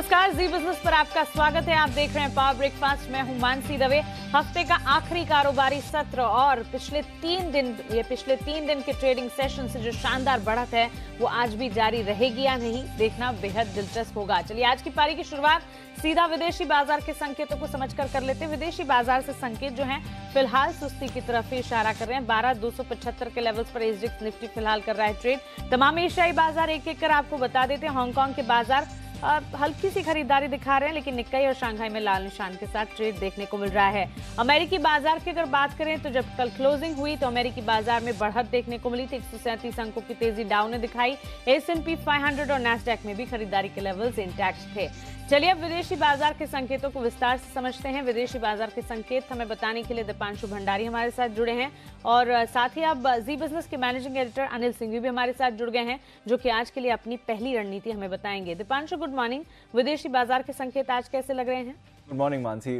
नमस्कार, जी बिज़नेस पर आपका स्वागत है। आप देख रहे हैं पावर ब्रेकफास्ट मैं हूँ मानसी दवे। हफ़्ते का आखिरी कारोबारी सत्र और पिछले तीन दिन, ये पिछले तीन दिन के ट्रेडिंग सेशन से जो शानदार बढ़त है, वो आज भी जारी रहेगी या नहीं, देखना बेहद दिलचस्प होगा। चलिए, आज की पारी की शुरुआत सीधा विदेशी बाज़ार के संकेतों को समझकर कर कर लेते हैं। विदेशी बाज़ार से संकेत जो है, फ़िलहाल सुस्ती की तरफ़ ही इशारा कर रहे हैं। बारह दो सौ पचहत्तर के लेवल्स पर एसडिक्स निफ्टी फ़िलहाल कर रहा है ट्रेड तमाम एशियाई बाज़ार एक एक कर आपको बता देते हैं। हांगकांग के बाज़ार हल्की सी खरीदारी दिखा रहे हैं, लेकिन निक्कई और शांघाई में लाल निशान के साथ ट्रेड देखने को मिल रहा है। अमेरिकी बाज़ार की अगर बात करें तो जब कल क्लोजिंग हुई तो अमेरिकी बाज़ार में बढ़त देखने को मिली। थी एक अंकों की तेज़ी डाउन ने दिखाई। एस एन पी फाइव और नेस्डेक में भी खरीदारी के लेवल्स इंटैक्ट थे। चलिए अब विदेशी बाज़ार के संकेतों को विस्तार से समझते हैं। विदेशी बाज़ार के संकेत हमें बताने के लिए दीपांशु भंडारी हमारे साथ जुड़े हैं। और साथ ही अब जी बिज़नेस के मैनेजिंग एडिटर अनिल सिंह भी हमारे साथ जुड़ गए हैं, जो कि आज के लिए अपनी पहली रणनीति हमें बताएँगे। दीपांशु मॉर्निंग। विदेशी बाज़ार के संकेत आज कैसे लग रहे हैं? Good morning Mansi.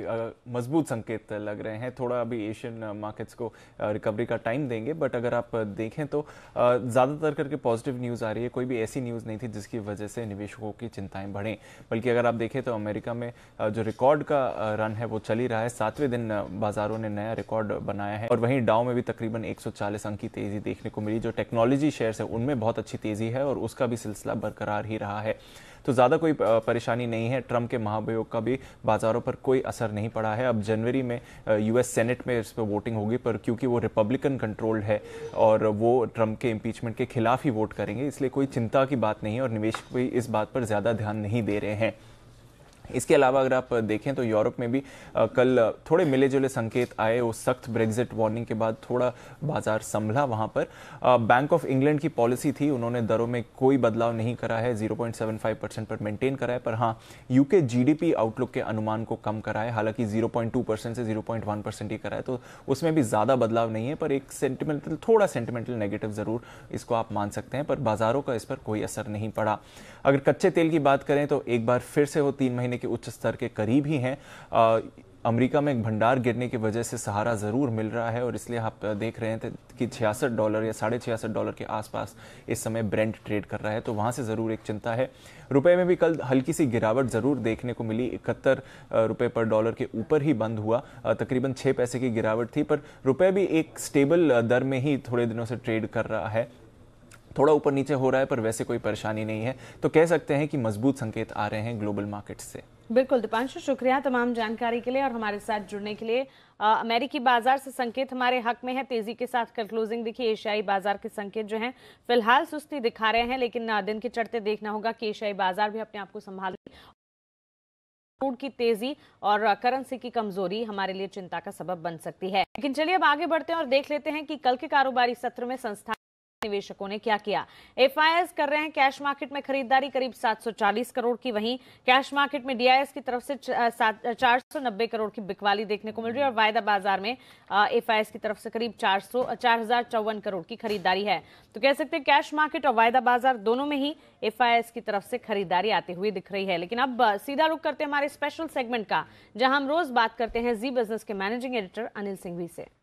मज़बूत संकेत लग रहे हैं। थोड़ा अभी एशियन मार्केट्स को रिकवरी का टाइम देंगे, बट अगर आप देखें तो ज़्यादातर करके पॉजिटिव न्यूज़ आ रही है। कोई भी ऐसी न्यूज़ नहीं थी जिसकी वजह से निवेशकों की चिंताएँ बढ़ें। बल्कि अगर आप देखें तो अमेरिका में जो रिकॉर्ड का रन है वो चल ही रहा है। सातवें दिन बाजारों ने नया रिकॉर्ड बनाया है। और वहीं डाउ में भी तकरीबन एक सौ चालीस अंक की तेज़ी देखने को मिली। जो टेक्नोलॉजी शेयर है, उनमें बहुत अच्छी तेज़ी है और उसका भी सिलसिला बरकरार ही रहा है। तो ज़्यादा कोई परेशानी नहीं है। ट्रंप के महाभियोग का भी बाजारों पर कोई असर नहीं पड़ा है। अब जनवरी में यूएस सेनेट में इस पर वोटिंग होगी, पर क्योंकि वो रिपब्लिकन कंट्रोल्ड है और वो ट्रंप के इम्पीचमेंट के खिलाफ ही वोट करेंगे, इसलिए कोई चिंता की बात नहीं है और निवेशक भी इस बात पर ज़्यादा ध्यान नहीं दे रहे हैं। इसके अलावा अगर आप देखें तो यूरोप में भी कल थोड़े मिले जुले संकेत आए। वो सख्त ब्रेग्जिट वार्निंग के बाद थोड़ा बाज़ार संभला वहाँ पर। बैंक ऑफ़ इंग्लैंड की पॉलिसी थी। उन्होंने दरों में कोई बदलाव नहीं करा है। 0.75 परसेंट पर मेंटेन करा है। पर हाँ यूके जीडीपी आउटलुक के अनुमान को कम करा है। हालाँकि 0.2 परसेंट से 0.1 परसेंट ही करा है। तो उसमें भी ज़्यादा बदलाव नहीं है। पर एक सेंटिमेंटल थोड़ा सेंटिमेंटल नेगेटिव ज़रूर इसको आप मान सकते हैं। पर बाजारों का इस पर कोई असर नहीं पड़ा। अगर कच्चे तेल की बात करें तो एक बार फिर से वो तीन महीने के उच्च स्तर के करीब ही हैं। अमेरिका में एक भंडार गिरने की वजह से सहारा ज़रूर मिल रहा है और इसलिए आप देख रहे हैं कि छियासठ डॉलर या साढ़े छियासठ डॉलर के आसपास इस समय ब्रेंड ट्रेड कर रहा है तो वहाँ से ज़रूर एक चिंता है। रुपए में भी कल हल्की सी गिरावट ज़रूर देखने को मिली। इकहत्तर रुपए पर डॉलर के ऊपर ही बंद हुआ। तकरीबन छः पैसे की गिरावट थी, पर रुपये भी एक स्टेबल दर में ही थोड़े दिनों से ट्रेड कर रहा है। थोड़ा ऊपर नीचे हो रहा है पर वैसे कोई परेशानी नहीं है। तो कह सकते हैं कि मज़बूत संकेत आ रहे हैं ग्लोबल मार्केट से। बिल्कुल दीपांशु शुक्रिया तमाम जानकारी के लिए और हमारे साथ जुड़ने के लिए। आ, अमेरिकी बाज़ार से संकेत हमारे हक में है तेज़ी के साथ कल क्लोजिंग दिखी एशियाई बाज़ार के संकेत जो हैं फ़िलहाल सुस्ती दिखा रहे हैं लेकिन दिन के चढ़ते देखना होगा कि एशियाई बाज़ार भी अपने आप को संभाल क्रूड की तेज़ी और करेंसी की कमज़ोरी हमारे लिए चिंता का सबब बन सकती है। लेकिन चलिए अब आगे बढ़ते हैं और देख लेते हैं कि कल के कारोबारी सत्र में संस्था निवेशकों ने क्या किया? FIS कर रहे हैं कैश मार्केट में खरीदारी, करीब 740 करोड़ की वहीं। कैश मार्केट में डीआईएस की तरफ़ से चार सौ नब्बे करोड़ की बिकवाली देखने को मिल रही है और वायदा बाज़ार में FIS की तरफ़ से करीब चार सौ करोड़ की खरीदारी है। तो कह सकते हैं कैश मार्केट और वायदा बाज़ार दोनों में ही एफ़ की तरफ़ से खरीदारी आती हुई दिख रही है। लेकिन अब सीधा रुक करते हैं हमारे स्पेशल सेगमेंट का, जहाँ हम रोज बात करते हैं जी बिज़नेस के मैनेजिंग एडिटर अनिल सिंघवी से।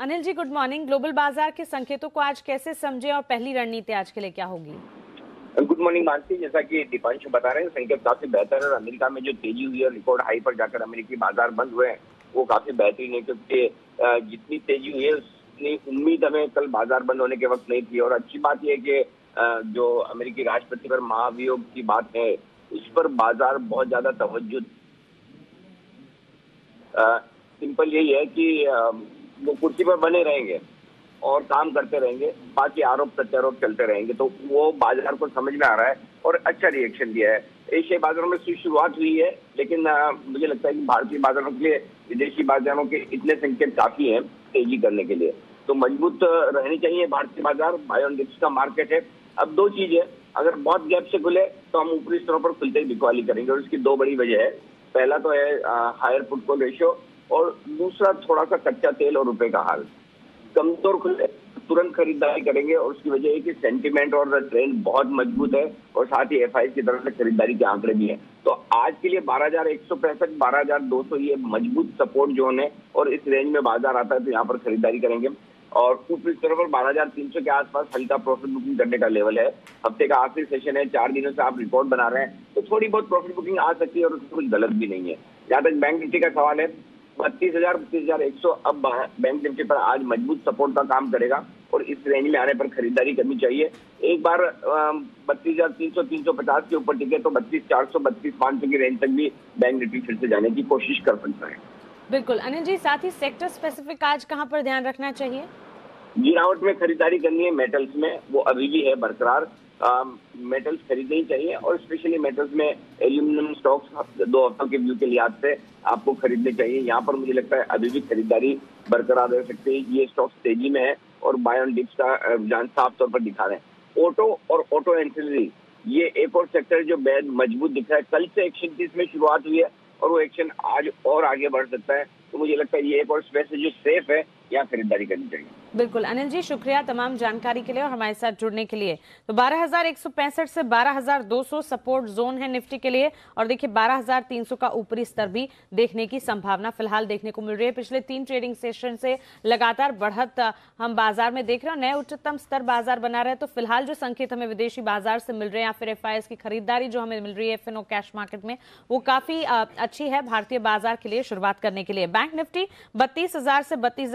Anil ji good morning global बाज़ार के संकेतों को आज कैसे समझे और पहली रणनीति आज के लिए क्या होगी? Good morning Mansi. जैसा कि दीपांश बता रहे हैं, संकेत काफ़ी बेहतर है अमेरिका में जो तेज़ी हुई है रिकॉर्ड हाई पर जाकर अमेरिकी बाज़ार बंद हुए हैं, वो काफ़ी बेहतरीन है क्योंकि जितनी तेज़ी हुई है, उतनी उम्मीद हमें कल बाज़ार बंद होने के वक्त नहीं थी। और अच्छी बात यह है कि जो अमेरिकी राष्ट्रपति पर महाभियोग की बात है, उस पर बाज़ार बहुत ज़्यादा तवज्जो सिंपल यही है कि वो कुर्सी पर बने रहेंगे और काम करते रहेंगे बाकी आरोप प्रत्यारोप चलते रहेंगे। तो वो बाज़ार को समझ में आ रहा है और अच्छा रिएक्शन दिया है। एशियाई बाजारों में शुरुआत हुई है लेकिन आ, मुझे लगता है कि भारतीय बाजारों के लिए विदेशी बाजारों के इतने संकेत काफ़ी हैं तेज़ी करने के लिए। तो मज़बूत रहनी चाहिए भारतीय बाज़ार बायोडिक्स का मार्केट है। अब दो चीज़ है। अगर बहुत गैप से खुले तो हम ऊपरी स्तरों पर खुलते ही बिकवाली करेंगे और इसकी दो बड़ी वजह है। पहला तो है हायर फुटबॉल रेशियो और दूसरा थोड़ा सा कच्चा तेल और रुपए का हाल। कमज़ोर खुले, तुरंत खरीदारी करेंगे और उसकी वजह है कि सेंटीमेंट और ट्रेंड बहुत मज़बूत है और साथ ही एफ़ की तरफ़ से खरीदारी के आंकड़े भी हैं। तो आज के लिए बारह हज़ार एक सौ पैंसठ, बारह हज़ार दो सौ ये मज़बूत सपोर्ट जोन है और इस रेंज में बाज़ार आता है तो यहाँ पर खरीदारी करेंगे। और ऊपरी स्तर पर बारह हज़ार तीन सौ के आसपास हल्का प्रॉफिट बुकिंग करने का लेवल है। हफ़्ते का आखिरी सेशन है, चार दिनों से आप रिपोर्ट बना रहे हैं। तो थोड़ी बहुत प्रॉफिट बुकिंग आ सकती है और उसमें कुछ गलत भी नहीं है। जहाँ तक बैंक निफ्टी का सवाल है बत्तीस हज़ार बत्तीस हज़ार एक सौ अब बैंक निफ्टी पर आज मज़बूत सपोर्ट का काम करेगा और इस रेंज में आने पर खरीदारी करनी चाहिए। एक बार बत्तीस हज़ार तीन सौ तीन सौ पचास के ऊपर टिके तो बत्तीस चार सौ बत्तीस पाँच सौ की रेंज तक भी बैंक निफ्टी फिर से जाने की कोशिश कर सकता है। बिल्कुल। अनिल जी साथ ही सेक्टर स्पेसिफिक आज कहाँ पर ध्यान रखना चाहिए? गिरावट में खरीदारी करनी है मेटल्स में वो अभी भी है बरकरार। मेटल्स खरीदने ही चाहिए और स्पेशली मेटल्स में एल्यूमिनियम स्टॉक्स दो हफ्तों के व्यू के लिहाज से आपको खरीदने चाहिए। यहाँ पर मुझे लगता है अभी भी खरीदारी बरकरार रह सकती है। ये स्टॉक्स तेज़ी में है और बायोन डिप्स का रुझान साफ़ तौर पर दिखा रहे हैं। ऑटो और ऑटो एंसिलरी ये एक और सेक्टर जो बेहद मज़बूत दिख रहा है। कल से एक्शन की इसमें शुरुआत हुई है और वो एक्शन आज और आगे बढ़ सकता है। तो मुझे लगता है ये एक और स्पेस है जो सेफ़ है, यहाँ खरीदारी करनी चाहिए। बिल्कुल। अनिल जी शुक्रिया तमाम जानकारी के लिए और हमारे साथ जुड़ने के लिए। तो बारह से बारह सपोर्ट जोन है निफ्टी के लिए और देखिए 12,300 का ऊपरी स्तर भी देखने की संभावना फ़िलहाल देखने को मिल रही है। पिछले तीन ट्रेडिंग सेशन से लगातार बढ़त हम बाज़ार में देख रहे हैं नए उच्चतम स्तर बाज़ार बना रहे हैं। तो फ़िलहाल जो संकेत हमें विदेशी बाज़ार से मिल रहे हैं या फिर एफ़ की खरीदारी जो हमें मिल रही है फिनो कैश मार्केट में वो काफ़ी अच्छी है भारतीय बाज़ार के लिए शुरुआत करने के लिए। बैंक निफ्टी बत्तीस से बत्तीस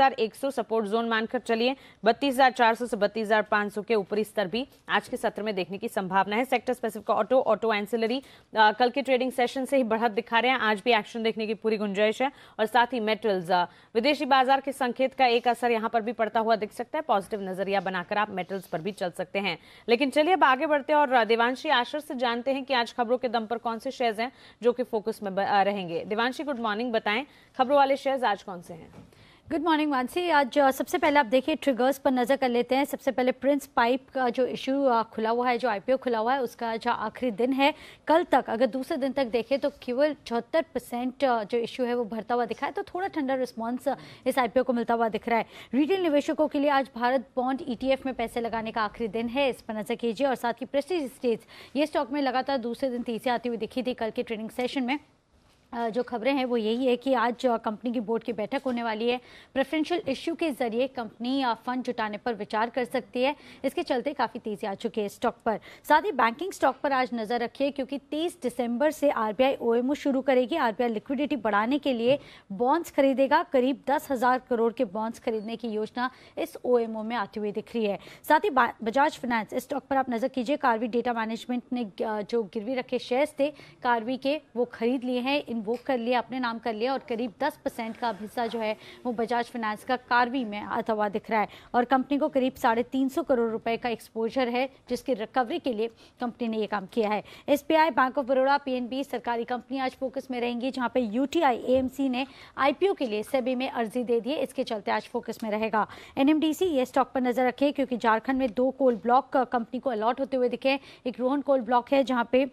सपोर्ट जोन मानकर चलिए, बत्तीस से बत्तीस के ऊपरी स्तर भी आज के सत्र में देखने की संभावना है। Sector specific auto auto ancillary कल के ट्रेडिंग सेशन से ही बढ़त दिखा रहे हैं। आज भी एक्शन देखने की पूरी गुंजाइश है और साथ ही मेटल्स विदेशी बाज़ार के संकेत का एक असर यहाँ पर भी पड़ता हुआ दिख सकता है। पॉजिटिव नज़रिया बनाकर आप मेटल्स पर भी चल सकते हैं। लेकिन चलिए, अब आगे बढ़ते हैं और देवांशी आशर से जानते हैं कि आज खबरों के दम पर कौन से शेयर हैं जो कि फोकस में रहेंगे। देवांशी, गुड मॉर्निंग, बताएँ, खबरों वाले शेयर आज कौन से हैं? गुड मॉर्निंग मानसी आज सबसे पहले आप देखिए ट्रिगर्स पर नज़र कर लेते हैं। सबसे पहले प्रिंस पाइप का जो इशू खुला हुआ है, जो आईपीओ खुला हुआ है, उसका जो आखिरी दिन है। कल तक, अगर दूसरे दिन तक देखें तो केवल चौहत्तर परसेंट जो इशू है वो भरता हुआ दिखा है। तो थोड़ा ठंडा रिस्पॉन्स इस आईपीओ को मिलता हुआ दिख रहा है। रिटेल निवेशकों के लिए आज भारत बॉन्ड ईटीएफ में पैसे लगाने का आखिरी दिन है। इस पर नज़र कीजिए। और साथ ही प्रेस्टीज स्टेज ये स्टॉक में लगातार दूसरे दिन तेज़ी आती हुई दिखी थी कल के ट्रेडिंग सेशन में। जो खबरें हैं वो यही है कि आज कंपनी की बोर्ड की बैठक होने वाली है। प्रेफरेंशियल इश्यू के ज़रिए कंपनी फंड जुटाने पर विचार कर सकती है। इसके चलते काफ़ी तेज़ी आ चुकी है स्टॉक पर। साथ ही बैंकिंग स्टॉक पर आज नज़र रखिए, क्योंकि 30 दिसंबर से आरबीआई ओएमओ शुरू करेगी। आरबीआई लिक्विडिटी बढ़ाने के लिए बॉन्ड्स खरीदेगा। करीब दस हज़ार करोड़ के बॉन्ड्स खरीदने की योजना इस ओएमओ में आती हुई दिख रही है। साथ ही बजाज फाइनेंस, इस स्टॉक पर आप नज़र कीजिए। कार्वी डेटा मैनेजमेंट ने जो गिरवी रखे शेयर्स थे, कार्वी के वो खरीद लिए हैं। इन बुक कर लिया, अपने नाम कर लिया और करीब 10 परसेंट का हिस्सा जो है वो बजाज फाइनेंस का कारवी में आता हुआ दिख रहा है। और कंपनी को करीब साढ़े तीन सौ करोड़ रुपए का एक्सपोजर है, जिसकी रिकवरी के लिए कंपनी ने ये काम किया है। S Bank of Baroda P सरकारी कंपनी आज फोकस में रहेंगी, जहाँ पे यू टी ने आईपीओ के लिए सेबी में अर्जी दे दी इसके चलते आज फोकस में रहेगा। एनएमडीसी ये स्टॉक पर नज़र रखे, क्योंकि झारखंड में दो कोल ब्लॉक कंपनी को अलॉट होते हुए दिखे एक रोहन कोल ब्लॉक है, जहाँ पे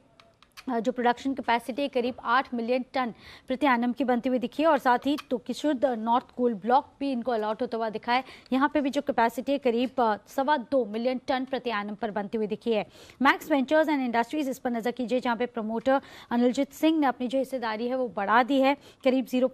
जो प्रोडक्शन कैपेसिटी करीब आठ मिलियन टन प्रति एनम की बनती हुई दिखी है और साथ ही तो किशुद्ध नॉर्थ कोल ब्लॉक भी इनको अलॉट होता हुआ दिखा है। यहाँ पे भी जो कैपेसिटी है करीब सवा दो मिलियन टन प्रति एनम पर बनती हुई दिखी है। मैक्स वेंचर्स एंड इंडस्ट्रीज़ इस पर नज़र कीजिए, जहाँ पे प्रमोटर अनिलजीत सिंह ने अपनी जो हिस्सेदारी है वो बढ़ा दी है। करीब ज़ीरो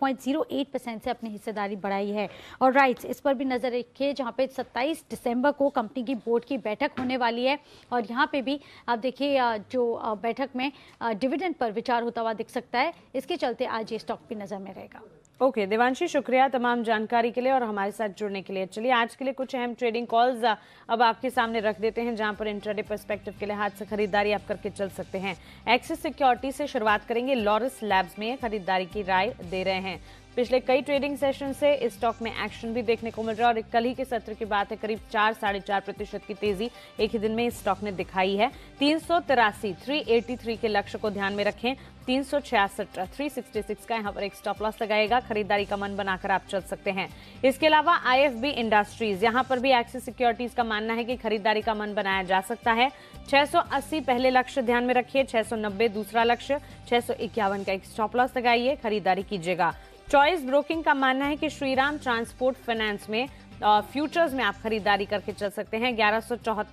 से अपनी हिस्सेदारी बढ़ाई है। और राइट्स इस पर भी नज़र रखिए, जहाँ पे सत्ताईस दिसंबर को कंपनी की बोर्ड की बैठक होने वाली है। और यहाँ पे भी आप देखिए जो बैठक में डिविडेंड पर विचार होता हुआ दिख सकता है। इसके चलते आज ये स्टॉक भी नज़र में रहेगा। ओके okay, देवांशी शुक्रिया तमाम जानकारी के लिए और हमारे साथ जुड़ने के लिए। चलिए आज के लिए कुछ अहम ट्रेडिंग कॉल्स अब आपके सामने रख देते हैं जहाँ पर इंटरडे पर्सपेक्टिव के लिहाज से खरीदारी आप करके चल सकते हैं। एक्सिस सिक्योरिटी से शुरुआत करेंगे लॉरिस लैब्स में खरीदारी की राय दे रहे हैं। पिछले कई ट्रेडिंग सेशन से इस स्टॉक में एक्शन भी देखने को मिल रहा है और कल ही के सत्र की बात है, करीब चार, साढ़े चार प्रतिशत की तेज़ी एक ही दिन में इस स्टॉक ने दिखाई है। तीन सौ तिरासी, थ्री एटी थ्री के लक्ष्य को ध्यान में रखें। तीन सौ छियासठ, थ्री सिक्सटी सिक्स का यहाँ पर एक स्टॉप लॉस लगाएगा। खरीदारी का मन बनाकर आप चल सकते हैं। इसके अलावा आईएफबी इंडस्ट्रीज़ यहाँ पर भी एक्सिस सिक्योरिटीज का मानना है कि खरीदारी का मन बनाया जा सकता है। 680 पहले लक्ष्य ध्यान में रखिए। 690 दूसरा लक्ष्य। छह सौ इक्यावन का एक स्टॉप लॉस लगाइए। खरीदारी कीजिएगा। चॉइस ब्रोकिंग का मानना है कि श्रीराम ट्रांसपोर्ट फाइनेंस में फ्यूचर्स में आप खरीदारी करके चल सकते हैं। ग्यारह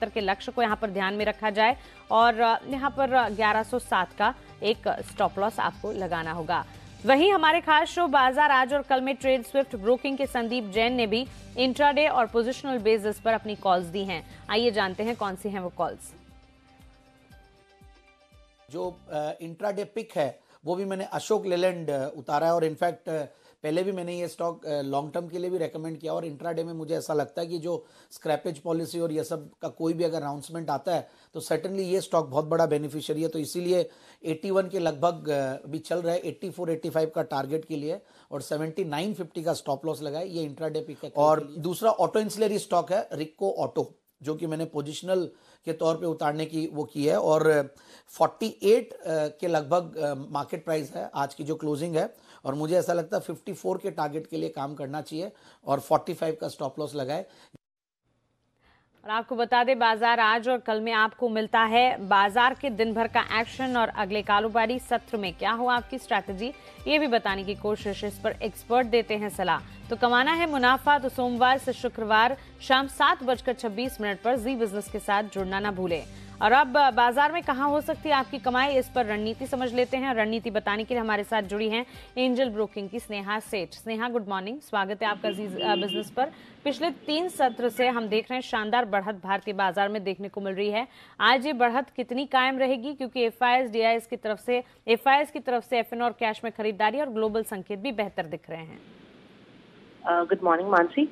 के लक्ष्य को यहाँ पर ध्यान में रखा जाए और यहाँ पर 1107 का एक स्टॉप लॉस आपको लगाना होगा। वहीं हमारे खास शो बाज़ार आज और कल में ट्रेड स्विफ्ट ब्रोकिंग के संदीप जैन ने भी इंट्राडे और पोजिशनल बेसिस पर अपनी कॉल्स दी हैं। आइए जानते हैं कौन सी हैं वो कॉल्स जो इंट्राडे पिक है वो भी मैंने अशोक लेलैंड उतारा है और इनफैक्ट पहले भी मैंने ये स्टॉक लॉन्ग टर्म के लिए भी रेकमेंड किया और इंट्राडे में मुझे ऐसा लगता है कि जो स्क्रैपेज पॉलिसी और ये सब का कोई भी अगर अनाउंसमेंट आता है तो सर्टनली ये स्टॉक बहुत बड़ा बेनिफिशियरी है। तो इसीलिए 81 के लगभग भी चल रहा है 84 85 का टारगेट के लिए और 79 50 का स्टॉप लॉस लगाए ये इंट्राडे पिक है और दूसरा ऑटो इंसुलरी स्टॉक है रिक्को ऑटो जो कि मैंने पोजिशनल के तौर पे उतारने की, वो की है। और 48 के लगभग मार्केट प्राइस है, आज की जो क्लोजिंग है। और मुझे ऐसा लगता है 54 के टारगेट के लिए काम करना चाहिए। और 45 का स्टॉप लॉस लगाए। और आपको बता दें, बाज़ार आज और कल में आपको मिलता है। बाज़ार के दिन भर का एक्शन और अगले कारोबारी सत्र में क्या हो आपकी स्ट्रैटेजी ये भी बताने की कोशिश इस पर एक्सपर्ट देते हैं सलाह। तो कमाना है मुनाफा तो सोमवार से शुक्रवार शाम सात बजकर छब्बीस मिनट पर जी बिज़नेस के साथ जुड़ना ना भूलें। और अब बाज़ार में कहाँ हो सकती है आपकी कमाई, इस पर रणनीति समझ लेते हैं। रणनीति बताने के लिए हमारे साथ जुड़ी हैं एंजल ब्रोकिंग की स्नेहा सेठ। Sneha, good morning. स्वागत है आपका बिज़नेस पर। पिछले तीन सत्र से हम देख रहे हैं शानदार बढ़त भारतीय बाज़ार में देखने को मिल रही है। आज ये बढ़त कितनी कायम रहेगी? क्योंकि एफ़ आई की तरफ़ से एफ़ की तरफ़ से एफएन और कैश में खरीदारी और ग्लोबल संकेत भी बेहतर दिख रहे हैं। Good morning Mansi.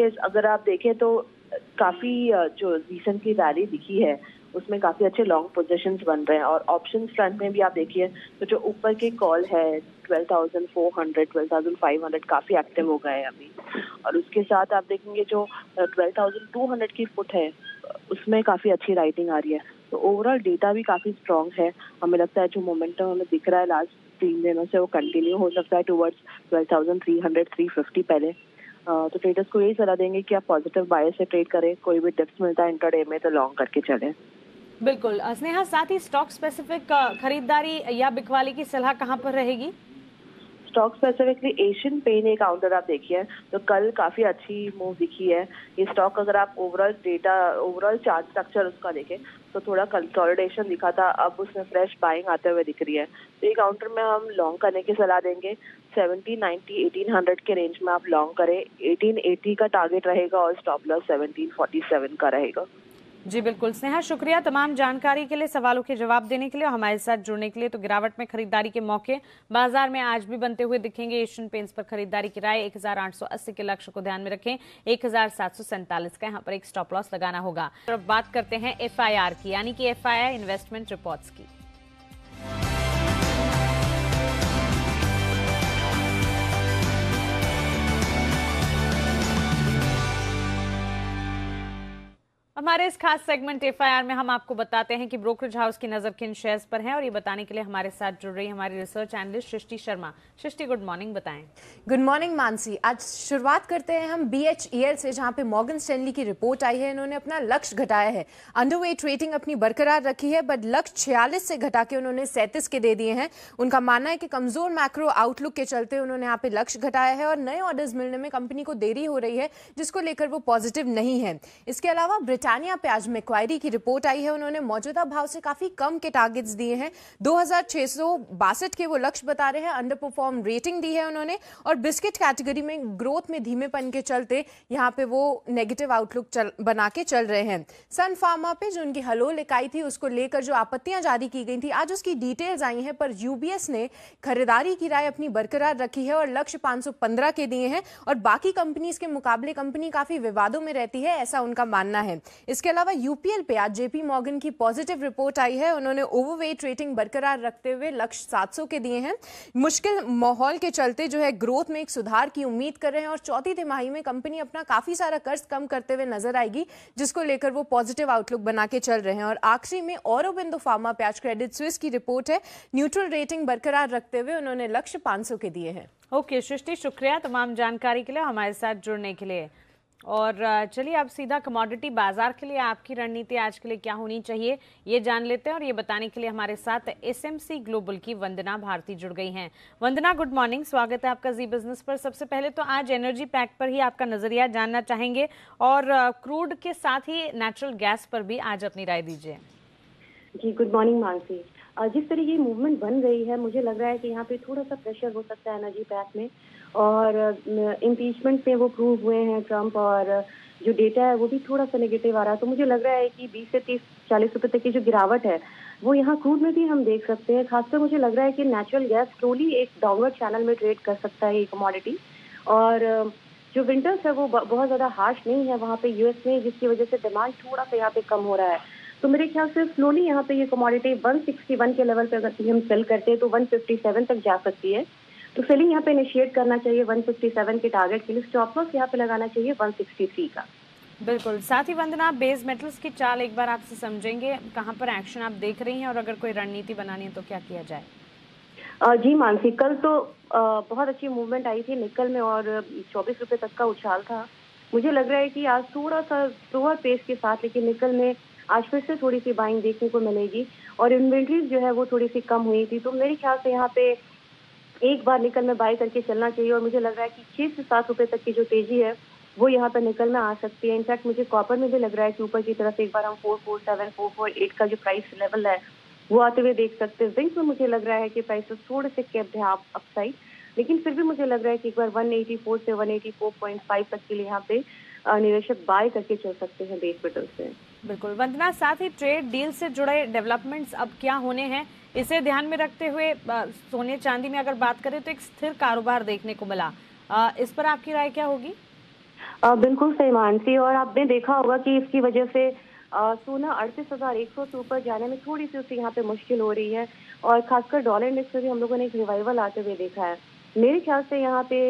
अगर आप देखें तो काफ़ी जो रिसेंटली रैली दिखी है उसमें काफ़ी अच्छे लॉन्ग पोजीशंस बन रहे हैं और ऑप्शन फ्रंट में भी आप देखिए तो जो ऊपर के कॉल है 12,400, 12,500 काफ़ी एक्टिव हो गए हैं अभी। और उसके साथ आप देखेंगे जो 12,200 की फुट है उसमें काफ़ी अच्छी राइटिंग आ रही है। तो ओवरऑल डेटा भी काफ़ी स्ट्रॉन्ग है। हमें लगता है जो मोमेंटम हमें दिख रहा है लास्ट तीन दिनों से वो कंटिन्यू हो सकता है towards twelve thousand three hundred three fifty पहले। तो ट्रेडर्स को यही सलाह देंगे कि आप पॉजिटिव बायर से ट्रेड करें कोई भी टिप्स मिलता है इंटरडे में तो लॉन्ग करके चलें। बिल्कुल। स्नेहा साथ ही स्टॉक स्पेसिफिक खरीदारी या बिकवाली की सलाह कहाँ पर रहेगी? स्टॉक स्पेसिफिकली एशियन पेन एक काउंटर आप देखिए तो कल काफ़ी अच्छी मूव दिखी है। ये स्टॉक अगर आप overall data overall chart structure उसका देखें तो थोड़ा कंसोलिडेशन दिखा था अब उसमें फ्रेश बाइंग आते हुए दिख रही है। तो ये काउंटर में हम लॉन्ग करने की सलाह देंगे। सेवनटीन नाइनटी एटीन हंड्रेड के रेंज में आप लॉन्ग करें। एटीन एटी का टारगेट रहेगा और stop loss seventeen forty seven का रहेगा। जी, बिल्कुल। स्नेहा, शुक्रिया तमाम जानकारी के लिए, सवालों के जवाब देने के लिए और हमारे साथ जुड़ने के लिए। तो गिरावट में खरीदारी के मौके बाज़ार में आज भी बनते हुए दिखेंगे। एशियन पेंट्स पर खरीदारी की राय 1880 के लक्ष्य को ध्यान में रखें। एक हज़ार सात सौ सैंतालीस का यहाँ पर एक स्टॉप लॉस लगाना होगा। अब बात करते हैं एफआईआर की, यानी कि एफ़ इन्वेस्टमेंट रिपोर्ट्स की। हमारे इस खास सेगमेंट एफआईआर में हम आपको बताते हैं कि ब्रोकरेज हाउस की नज़र किन शेयर्स पर है और ये बताने के लिए हमारे साथ जुड़ रही हमारी research analyst Srishti Sharma. Srishti good morning बताएँ। Good morning Mansi. आज शुरुआत करते हैं हम बीएचईएल से, जहाँ पे मॉर्गन स्टैनली की रिपोर्ट आई है। इन्होंने अपना लक्ष्य घटाया है। अंडरवेट रेटिंग अपनी बरकरार रखी है बट लक्ष्य छियालीस से घटा के उन्होंने सैंतीस के दे दिए हैं। उनका मानना है कि कमज़ोर मैक्रो आउटलुक के चलते उन्होंने यहाँ पे लक्ष्य घटाया है और नए ऑर्डर्स मिलने में कंपनी को देरी हो रही है, जिसको लेकर वो पॉजिटिव नहीं है। इसके अलावा ब्रिटानिया पे आज क्वायरी की रिपोर्ट आई है। उन्होंने मौजूदा भाव से काफ़ी कम के टारगेट्स दिए हैं। दो हज़ार छः सौ बासठ के वो लक्ष्य बता रहे हैं। अंडर परफॉर्म रेटिंग दी है उन्होंने। और बिस्किट कैटेगरी में ग्रोथ में धीमेपन के चलते यहाँ पे वो नेगेटिव आउटलुक बना के चल रहे हैं। सन फार्मा पे जो उनकी हलोल इकाई थी, उसको लेकर जो आपत्तियाँ जारी की गई थी, आज उसकी डिटेल्स आई हैं, पर यूबीएस ने खरीदारी की राय अपनी बरकरार रखी है और लक्ष्य 515 के दिए हैं। और बाकी कंपनीज़ के मुकाबले कंपनी काफ़ी विवादों में रहती है, ऐसा उनका मानना है। इसके अलावा यूपीएल पे आज जेपी मॉर्गन की पॉजिटिव रिपोर्ट आई है। उन्होंने ओवरवेट रेटिंग बरकरार रखते हुए लक्ष्य 700 के दिए हैं। मुश्किल माहौल के चलते जो है ग्रोथ में एक सुधार की उम्मीद कर रहे हैं और चौथी तिमाही में कंपनी अपना काफ़ी सारा कर्ज कम करते हुए नज़र आएगी, जिसको लेकर वो पॉजिटिव आउटलुक बना के चल रहे हैं। और आखिरी में और फार्मा पे आज क्रेडिट स्विस की रिपोर्ट है। न्यूट्रल रेटिंग बरकरार रखते हुए उन्होंने लक्ष्य पाँच के दिए हैं। ओके, सृष्टि, शुक्रिया तमाम जानकारी के लिए। हमारे साथ जुड़ने के लिए और चलिए अब सीधा कमोडिटी बाज़ार के लिए आपकी रणनीति आज के लिए क्या होनी चाहिए, ये जान लेते हैं और ये बताने के लिए हमारे साथ एसएमसी ग्लोबल की वंदना भारती जुड़ गई हैं। वंदना गुड मॉर्निंग स्वागत है आपका जी बिज़नेस पर। सबसे पहले तो आज एनर्जी पैक पर ही आपका नज़रिया जानना चाहेंगे और क्रूड के साथ ही नेचुरल गैस पर भी आज अपनी राय दीजिए। जी गुड मॉर्निंग मानसी। जिस तरह की मूवमेंट बन गई है, मुझे लग रहा है कि यहाँ पे थोड़ा सा प्रेशर हो सकता है एनर्जी पैक में। और इम्पीचमेंट में वो प्रूव हुए हैं ट्रंप और जो डेटा है वो भी थोड़ा सा नेगेटिव आ रहा है। तो मुझे लग रहा है कि 20 से 30 40 रुपए तक की जो गिरावट है, वो यहाँ क्रूड में भी हम देख सकते हैं। खासकर मुझे लग रहा है कि नेचुरल गैस स्लोली एक डाउनवर्ड चैनल में ट्रेड कर सकता है ये कमोडिटी और, जो विंटर्स है वो बहुत ज़्यादा हार्श नहीं है वहाँ पे यूएस में, जिसकी वजह से डिमांड थोड़ा सा यहाँ पे कम हो रहा है। तो मेरे ख्याल से स्लोली यहाँ पे ये कमोडिटी 161 के लेवल पे अगर हम सेल करते हैं तो 157 तक जा सकती है। तो सेलिंग यहाँ पे इनिशिएट करना चाहिए 157 के टारगेट के लिए स्टॉप लॉस यहाँ पे लगाना चाहिए 163 का। बिल्कुल। साथ ही वंदना बेस मेटल्स की चाल एक बार आपसे समझेंगे कहाँ पर एक्शन आप देख रही हैं और अगर कोई रणनीति बनानी है तो क्या किया जाए? जी मानसी कल तो बहुत अच्छी मूवमेंट आई थी निकल में और चौबीस रुपए तक का उछाल था। मुझे लग रहा है कि आज थोड़ा सा स्लोअर पेस के साथ लेकिन निकल में आज फिर से थोड़ी सी बाइंग देखने को मिलेगी और इन्वेंट्रीज जो है वो थोड़ी सी कम हुई थी। तो मेरे ख्याल से यहाँ पे एक बार निकल में बाई करके चलना चाहिए और मुझे लग रहा है कि छह से सात रुपए तक की जो तेज़ी है, वो यहाँ पर निकल में आ सकती है। इनफैक्ट मुझे कॉपर में भी लग रहा है कि ऊपर की तरफ़ एक बार हम four four seven four four eight का जो प्राइस लेवल है, वो आते हुए देख सकते हैं। जिंक में मुझे लग रहा है कि प्राइसेस थोड़े से कैप्ड है आप अपसाइड लेकिन फिर भी मुझे लग रहा है कि एक बार 184 से 184.5 तक के लिए यहाँ पे निवेशक बाय करके चल सकते हैं बेस मेटल से। बिल्कुल। वंदना, साथ ही ट्रेड डील से जुड़े डेवलपमेंट्स अब क्या होने हैं? इसे ध्यान में रखते हुए सोने चांदी में अगर बात करें तो एक स्थिर कारोबार देखने को मिला। इस पर आपकी राय क्या होगी? बिल्कुल सही, मानसी। और आपने देखा होगा कि इसकी वजह से सोना अड़तीस हज़ार एक सौ से ऊपर जाने में थोड़ी सी उससे यहाँ पे मुश्किल हो रही है। और खासकर डॉलर इंडेक्स में भी हम लोगों ने एक रिवाइवल आते हुए देखा है। मेरे ख्याल से यहाँ पे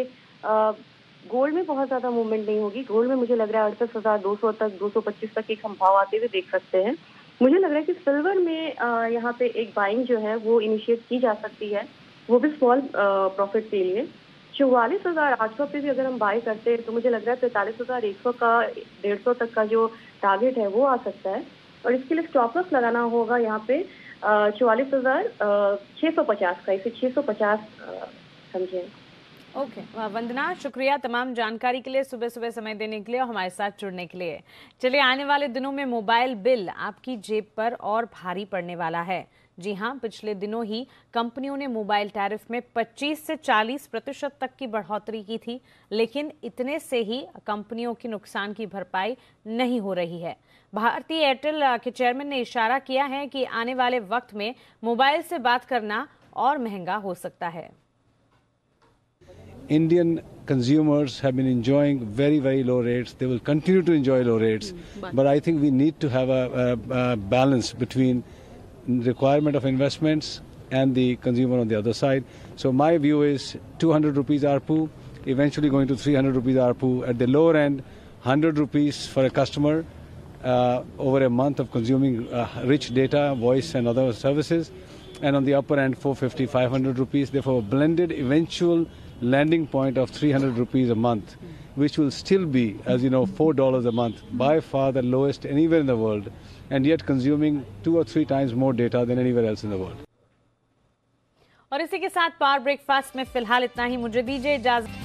गोल्ड में बहुत ज़्यादा मूवमेंट नहीं होगी। गोल्ड में मुझे लग रहा है अड़तीस हज़ार दो सौ तक, दो सौ पच्चीस तक एक हम भाव आते हुए देख सकते हैं। मुझे लग रहा है कि सिल्वर में यहाँ पे एक बाइंग जो है, वो इनिशिएट की जा सकती है। वो भी स्मॉल प्रॉफिट के लिए। चौवालीस हज़ार आठ सौ पे भी अगर हम बाय करते हैं तो मुझे लग रहा है पैंतालीस हज़ार एक सौ का, डेढ़ सौ तक का जो टारगेट है, वो आ सकता है। और इसके लिए स्टॉप लॉस लगाना होगा यहाँ पे चौवालीस हज़ार छह सौ पचास का। इसे छह सौ पचास समझे। Okay okay. वंदना शुक्रिया तमाम जानकारी के लिए सुबह सुबह समय देने के लिए और हमारे साथ जुड़ने के लिए। चलिए, आने वाले दिनों में मोबाइल बिल आपकी जेब पर और भारी पड़ने वाला है। जी हाँ पिछले दिनों ही कंपनियों ने मोबाइल टैरिफ में 25 से 40 प्रतिशत तक की बढ़ोतरी की थी, लेकिन इतने से ही कंपनियों के नुकसान की भरपाई नहीं हो रही है। भारतीय एयरटेल के चेयरमैन ने इशारा किया है कि आने वाले वक्त में मोबाइल से बात करना और महँगा हो सकता है। Indian consumers have been enjoying very, very low rates. They will continue to enjoy low rates. Mm, but, I think we need to have a, a, a, balance between requirement of investments and the consumer on the other side. So my view is 200 rupees ARPU, eventually going to 300 rupees ARPU. At the lower end, 100 rupees for a customer uh, over a month of consuming uh, rich data, voice, and other services. And on the upper end, 450, 500 rupees. Therefore, blended eventual landing point of 300 rupees a month, which will still be, as you know, $4 a month, by far the lowest anywhere in the world, and yet consuming two or three times more data than anywhere else in the world. और इसी के साथ power breakfast में फिलहाल इतना ही मुझे दीजिए इजाजत